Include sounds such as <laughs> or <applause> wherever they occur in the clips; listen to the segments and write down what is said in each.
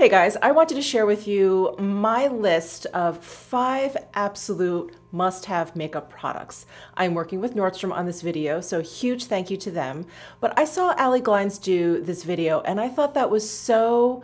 Hey guys, I wanted to share with you my list of five absolute must-have makeup products. I'm working with Nordstrom on this video, so huge thank you to them. But I saw Allie Glines do this video and I thought that was so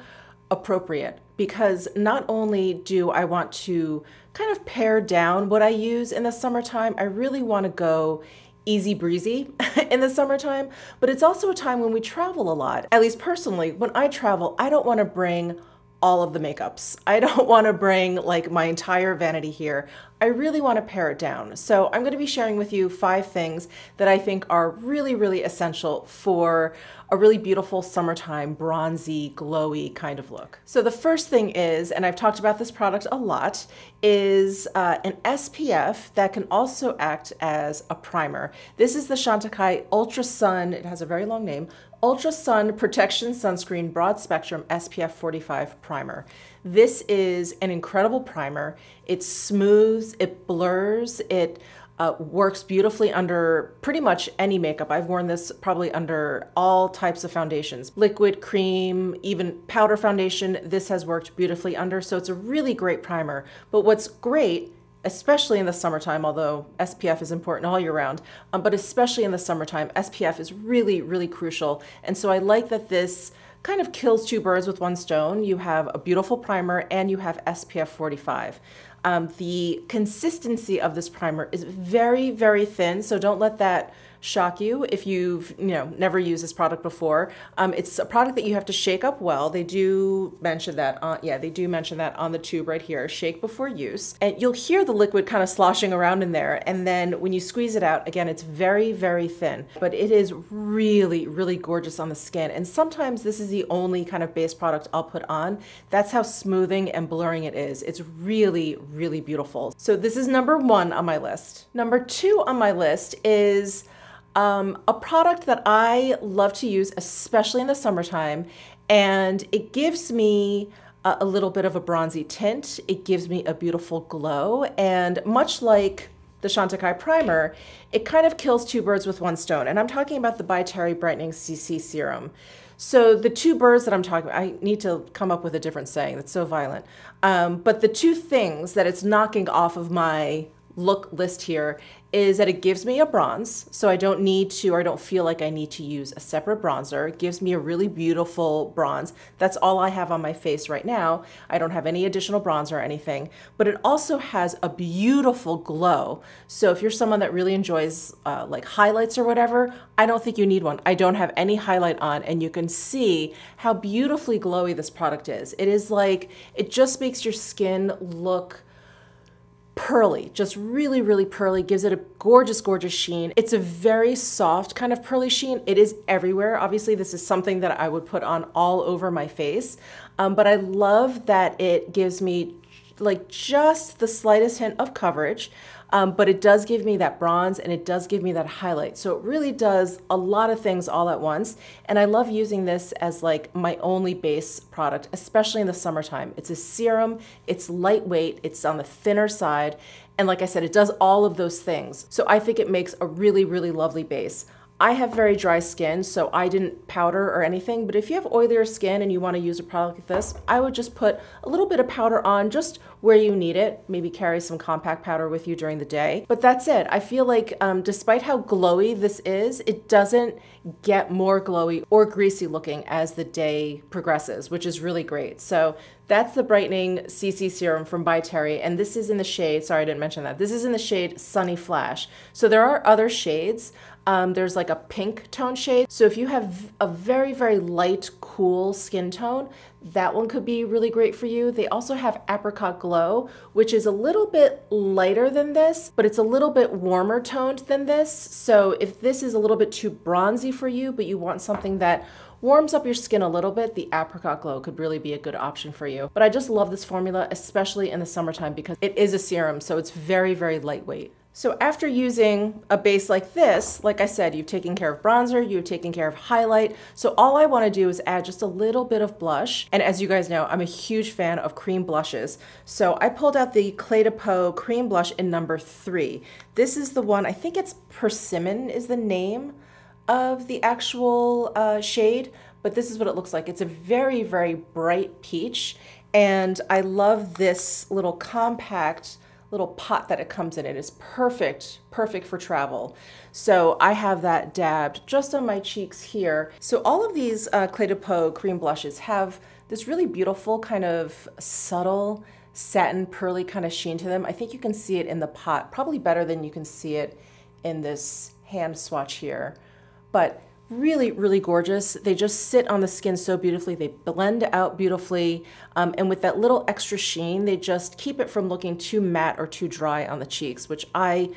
appropriate because not only do I want to kind of pare down what I use in the summertime, I really want to go easy breezy <laughs> in the summertime, but it's also a time when we travel a lot. At least personally, when I travel, I don't want to bring all of the makeups. <laughs> I don't want to bring like my entire vanity here. I really want to pare it down. So I'm going to be sharing with you five things that I think are really, really essential for a really beautiful summertime, bronzy, glowy kind of look. So the first thing is, and I've talked about this product a lot, is uh, an SPF that can also act as a primer. This is the Chantecaille Ultra Sun, it has a very long name, Ultra Sun Protection Sunscreen Broad Spectrum SPF 45 Primer. This is an incredible primer. It smooths, it blurs, it uh, works beautifully under pretty much any makeup. I've worn this probably under all types of foundations. Liquid, cream, even powder foundation, this has worked beautifully under, so it's a really great primer. But what's great especially in the summertime, although SPF is important all year round, um, but especially in the summertime, SPF is really, really crucial. And so I like that this kind of kills two birds with one stone. You have a beautiful primer and you have SPF 45. Um, the consistency of this primer is very, very thin, so don't let that shock you if you've you know never used this product before. Um, it's a product that you have to shake up well. They do mention that on yeah they do mention that on the tube right here. Shake before use, and you'll hear the liquid kind of sloshing around in there. And then when you squeeze it out, again it's very very thin, but it is really really gorgeous on the skin. And sometimes this is the only kind of base product I'll put on. That's how smoothing and blurring it is. It's really really beautiful. So this is number one on my list. Number two on my list is um, a product that I love to use, especially in the summertime, and it gives me a, a little bit of a bronzy tint. It gives me a beautiful glow, and much like the Chantecaille primer, it kind of kills two birds with one stone. And I'm talking about the By Terry Brightening CC Serum. So the two birds that I'm talking about, I need to come up with a different saying that's so violent. Um, but the two things that it's knocking off of my look list here is that it gives me a bronze, so I don't need to, or I don't feel like I need to use a separate bronzer. It gives me a really beautiful bronze. That's all I have on my face right now. I don't have any additional bronzer or anything, but it also has a beautiful glow. So if you're someone that really enjoys uh, like highlights or whatever, I don't think you need one. I don't have any highlight on, and you can see how beautifully glowy this product is. It is like, it just makes your skin look pearly, just really, really pearly, gives it a gorgeous, gorgeous sheen. It's a very soft kind of pearly sheen. It is everywhere. Obviously, this is something that I would put on all over my face, um, but I love that it gives me like just the slightest hint of coverage um, but it does give me that bronze and it does give me that highlight. So it really does a lot of things all at once. And I love using this as like my only base product, especially in the summertime. It's a serum, it's lightweight, it's on the thinner side. And like I said, it does all of those things. So I think it makes a really, really lovely base. I have very dry skin, so I didn't powder or anything, but if you have oilier skin and you wanna use a product like this, I would just put a little bit of powder on just where you need it. Maybe carry some compact powder with you during the day. But that's it. I feel like um, despite how glowy this is, it doesn't get more glowy or greasy looking as the day progresses, which is really great. So that's the Brightening CC Serum from By Terry, and this is in the shade, sorry I didn't mention that, this is in the shade Sunny Flash. So there are other shades. Um, there's like a pink tone shade. So if you have a very, very light, cool skin tone, that one could be really great for you. They also have Apricot Glow, which is a little bit lighter than this, but it's a little bit warmer toned than this. So if this is a little bit too bronzy for you, but you want something that warms up your skin a little bit, the Apricot Glow could really be a good option for you. But I just love this formula, especially in the summertime because it is a serum, so it's very, very lightweight. So after using a base like this, like I said, you've taken care of bronzer, you've taken care of highlight. So all I wanna do is add just a little bit of blush. And as you guys know, I'm a huge fan of cream blushes. So I pulled out the Clé de Peau cream blush in number three. This is the one, I think it's Persimmon is the name of the actual uh, shade, but this is what it looks like. It's a very, very bright peach. And I love this little compact little pot that it comes in. It is perfect, perfect for travel. So I have that dabbed just on my cheeks here. So all of these uh, Clé de Peau cream blushes have this really beautiful kind of subtle satin pearly kind of sheen to them. I think you can see it in the pot, probably better than you can see it in this hand swatch here. But really, really gorgeous. They just sit on the skin so beautifully. They blend out beautifully. Um, and with that little extra sheen, they just keep it from looking too matte or too dry on the cheeks, which I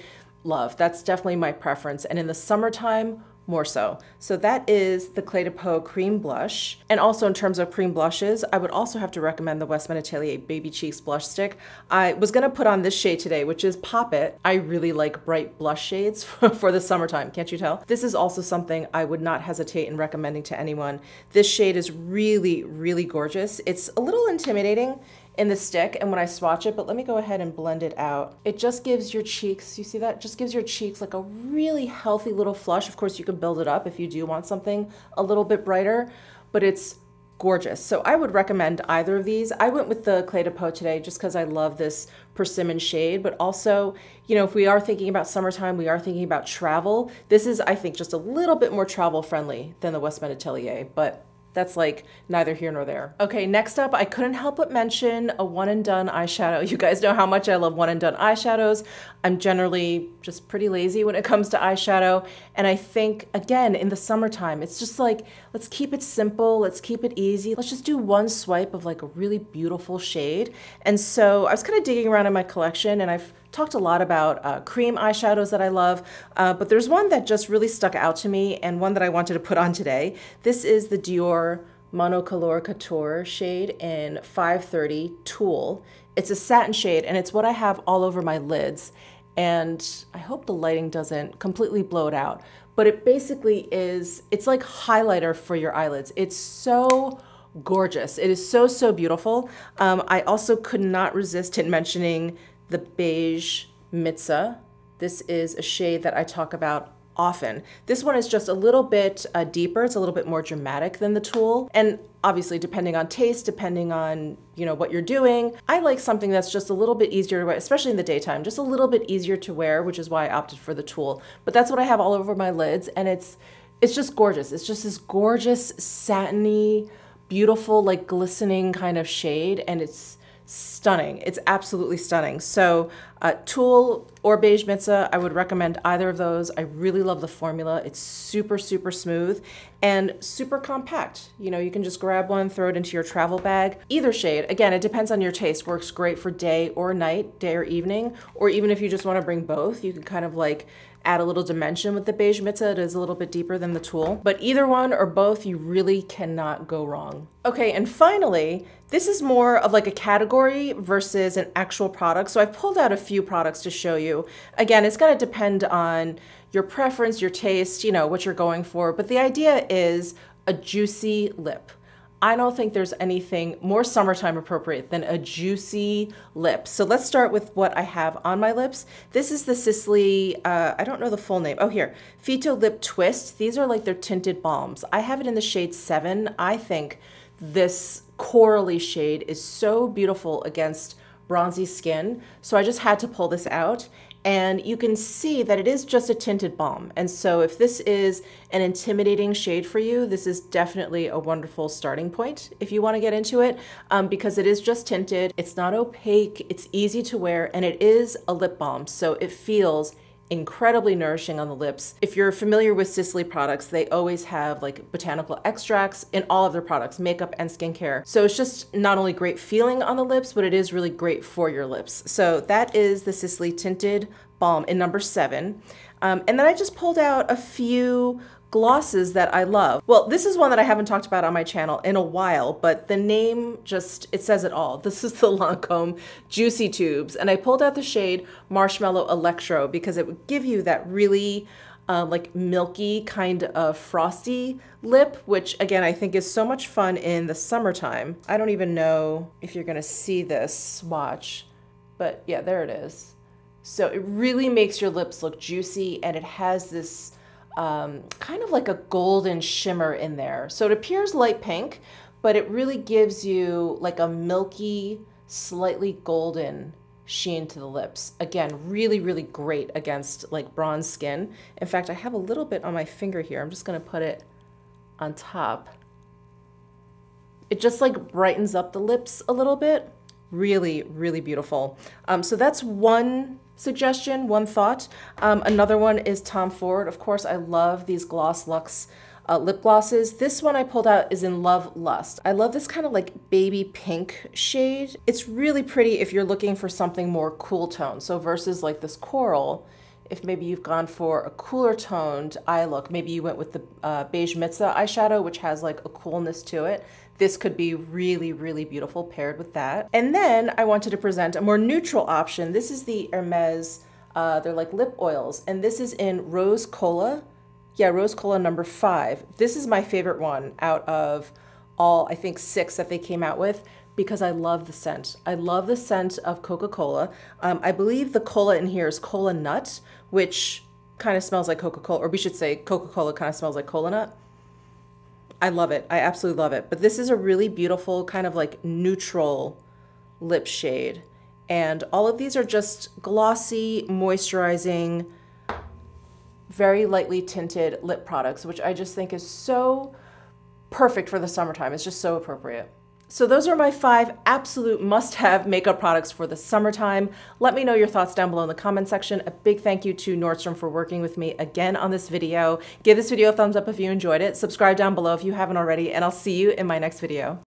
love. That's definitely my preference. And in the summertime, more so. So that is the Clé de Peau Cream Blush. And also in terms of cream blushes, I would also have to recommend the Westman Atelier Baby Cheeks Blush Stick. I was gonna put on this shade today, which is Poppet. I really like bright blush shades <laughs> for the summertime, can't you tell? This is also something I would not hesitate in recommending to anyone. This shade is really, really gorgeous. It's a little intimidating in the stick and when I swatch it, but let me go ahead and blend it out. It just gives your cheeks, you see that? Just gives your cheeks like a really healthy little flush. Of course, you can build it up if you do want something a little bit brighter, but it's gorgeous. So I would recommend either of these. I went with the Clé de Peau today just because I love this persimmon shade, but also, you know, if we are thinking about summertime, we are thinking about travel. This is, I think, just a little bit more travel friendly than the Westman Atelier, but that's like neither here nor there. Okay, next up, I couldn't help but mention a one and done eyeshadow. <laughs> You guys know how much I love one and done eyeshadows. I'm generally just pretty lazy when it comes to eyeshadow. And I think, again, in the summertime, it's just like, let's keep it simple, let's keep it easy. Let's just do one swipe of like a really beautiful shade. And so I was kind of digging around in my collection and I've talked a lot about uh, cream eyeshadows that I love, uh, but there's one that just really stuck out to me and one that I wanted to put on today. This is the Dior Mono Couleur Couture shade in 530 Tulle. It's a satin shade and it's what I have all over my lids. And I hope the lighting doesn't completely blow it out, but it basically is, it's like highlighter for your eyelids. It's so gorgeous. It is so, so beautiful. Um, I also could not resist in mentioning the beige Mitzah. This is a shade that I talk about often. This one is just a little bit uh, deeper. It's a little bit more dramatic than the Tulle. And obviously depending on taste, depending on, you know, what you're doing, I like something that's just a little bit easier to wear, especially in the daytime, just a little bit easier to wear, which is why I opted for the Tulle. But that's what I have all over my lids and it's it's just gorgeous. It's just this gorgeous satiny, beautiful, like glistening kind of shade and it's stunning. It's absolutely stunning. So uh, Tulle or Beige Mitzah, I would recommend either of those. I really love the formula. It's super, super smooth and super compact. You know, you can just grab one, throw it into your travel bag. Either shade, again, it depends on your taste. Works great for day or night, day or evening, or even if you just want to bring both, you can kind of like add a little dimension with the beige Mitzah. It is a little bit deeper than the Tulle, but either one or both, you really cannot go wrong. Okay, and finally, this is more of like a category versus an actual product. So I've pulled out a few products to show you. Again, it's gonna depend on your preference, your taste, you know, what you're going for, but the idea is a juicy lip. I don't think there's anything more summertime appropriate than a juicy lip. So let's start with what I have on my lips. This is the Sisley, uh, I don't know the full name. Oh, here, Phyto Lip Twist. These are like their tinted balms. I have it in the shade seven. I think this corally shade is so beautiful against bronzy skin. So I just had to pull this out and you can see that it is just a tinted balm. And so if this is an intimidating shade for you, this is definitely a wonderful starting point if you want to get into it um, because it is just tinted. It's not opaque, it's easy to wear, and it is a lip balm. So it feels incredibly nourishing on the lips. If you're familiar with Sisley products, they always have like botanical extracts in all of their products, makeup and skincare. So it's just not only great feeling on the lips, but it is really great for your lips. So that is the Sisley Tinted Balm in number seven. Um, and then I just pulled out a few glosses that I love. Well, this is one that I haven't talked about on my channel in a while, but the name just, it says it all. <laughs> This is the Lancome Juicy Tubes, and I pulled out the shade Marshmallow Electro because it would give you that really uh, like milky kind of frosty lip, which again, I think is so much fun in the summertime. I don't even know if you're gonna see this swatch, but yeah, there it is. So it really makes your lips look juicy and it has this um, kind of like a golden shimmer in there. So it appears light pink, but it really gives you like a milky, slightly golden sheen to the lips. Again, really, really great against like bronze skin. In fact, I have a little bit on my finger here. I'm just gonna put it on top. It just like brightens up the lips a little bit. Really, really beautiful. Um, so that's one suggestion, one thought. Um, another one is Tom Ford. Of course, I love these Gloss Luxe uh, lip glosses. This one I pulled out is in Love Lust. I love this kind of like baby pink shade. It's really pretty if you're looking for something more cool tone. So versus like this coral, if maybe you've gone for a cooler toned eye look, maybe you went with the uh, Beige Mitzah eyeshadow, which has like a coolness to it. This could be really, really beautiful paired with that. And then I wanted to present a more neutral option. This is the Hermes, uh, they're like lip oils, and this is in Rose Kola. Yeah, Rose Kola number five. This is my favorite one out of all, I think, six that they came out with because I love the scent. I love the scent of Coca-Cola. Um, I believe the cola in here is cola nut, which kind of smells like Coca-Cola, or we should say Coca-Cola kind of smells like cola nut. I love it. I absolutely love it. But this is a really beautiful kind of like neutral lip shade. And all of these are just glossy, moisturizing, very lightly tinted lip products, which I just think is so perfect for the summertime. It's just so appropriate. So those are my five absolute must-have makeup products for the summertime. Let me know your thoughts down below in the comment section. A big thank you to Nordstrom for working with me again on this video. Give this video a thumbs up if you enjoyed it. Subscribe down below if you haven't already, and I'll see you in my next video.